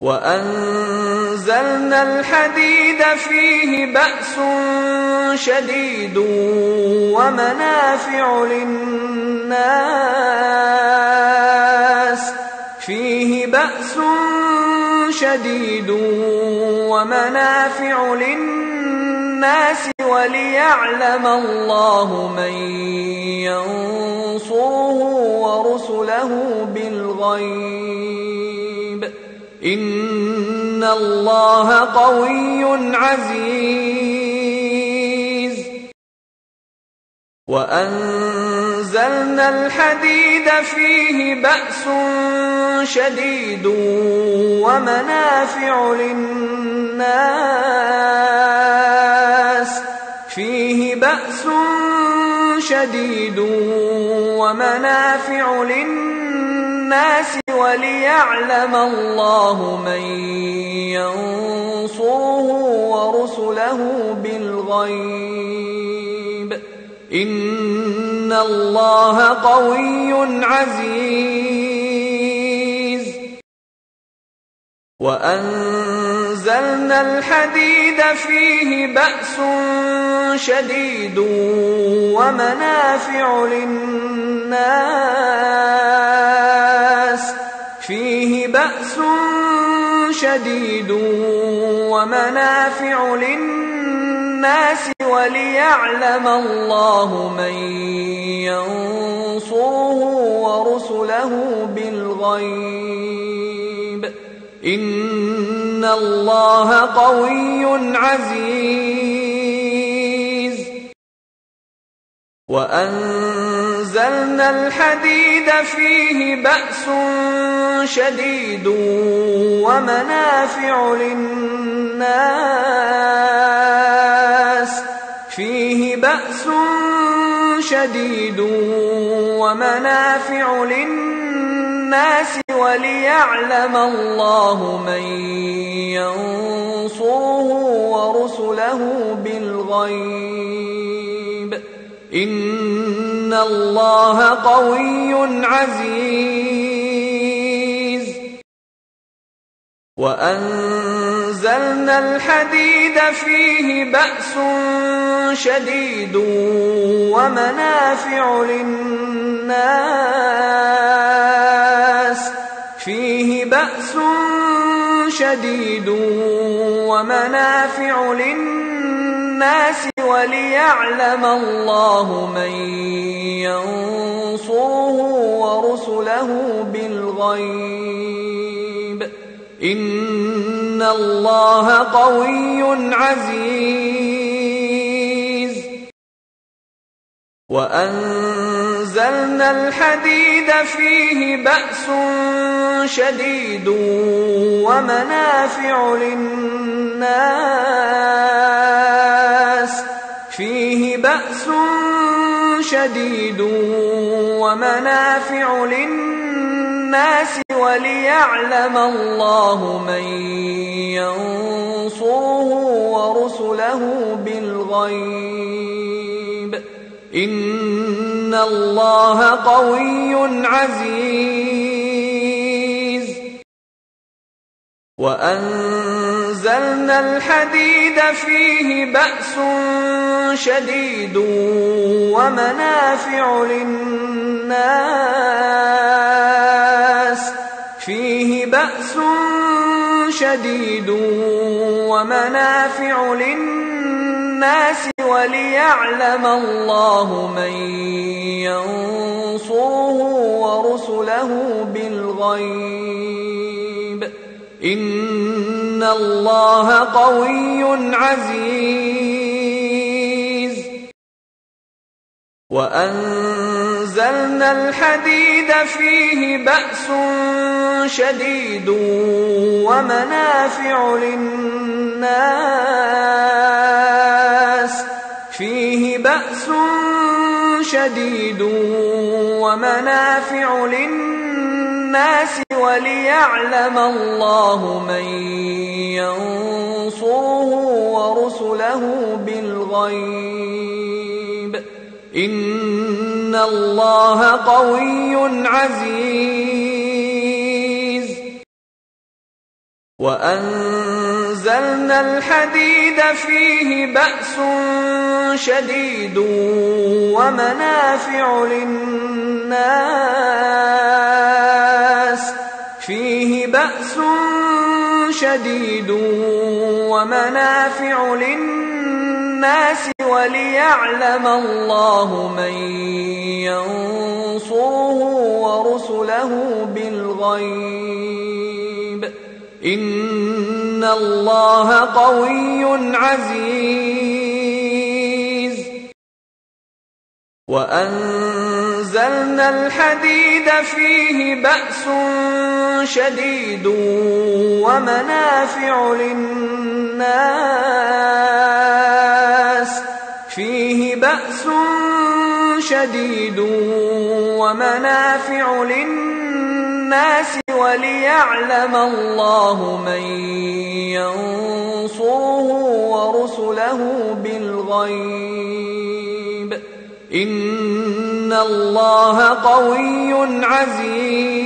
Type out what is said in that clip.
وأنزلنا الحديد فيه بأس شديد ومنافع للناس. فيه بأس شديد ومنافع للناس وليعلم الله من ينصره ورسله بالغيب. إن الله قوي عزيز. وأنزلنا الحديد فيه بأس شديد ومنافع للناس. فيه بأس شديد ومنافع للناس. وليعلم الله من ينصره ورسله بالغيب. إن الله قوي عزيز. وأنزلنا الحديد فيه بأس شديد ومنافع للناس. شديد ومنافع للناس وليعلم الله من ينصره ورسله بالغيب. إن الله قوي عزيز. وأنزلنا الحديد فيه بأس شديد ومنافع للناس. فيه بأس شديد ومنافع للناس وليعلم الله من ينصره ورسله بالغيب. إن الله قوي عزيز. وأنزلنا الحديد فيه بأس شديد ومنافع للناس. فيه بأس شديد ومنافع للناس وليعلم الله من ينصره ورسله بالغيب. إن الله قوي عزيز. وأنزلنا الحديد فيه بأس شديد ومنافع للناس. فيه بأس شديد ومنافع للناس. وليعلم الله من ينصره ورسله بالغيب. إن الله قوي عزيز. وأنزلنا الحديد فيه بأس شديد ومنافع للناس. شديد ومنافع للناس وليعلم الله من ينصره ورسله بالغيب. إن الله قوي عزيز. وأنزلنا الحديد فيه بأس شديد ومنافع للناس. فيه بأس شديد ومنافع للناس وليعلم الله من ينصره ورسله بالغيب. إن الله قوي عزيز. وأنزلنا الحديد فيه بأس شديد ومنافع للناس. فيه بأس شديد ومنافع للناس. وليعلم الله من ينصره ورسله بالغيب. إن الله قوي عزيز. وأنزلنا الحديد فيه بأس شديد ومنافع للناس. فيه بأس شديد ومنافع للناس وليعلم الله من ينصره ورسله بالغيب. إن الله قوي عزيز.